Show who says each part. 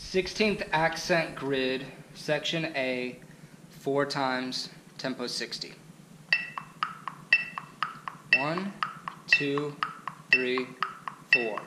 Speaker 1: 16th accent grid, section A, four times, tempo 60. One, two, three, four.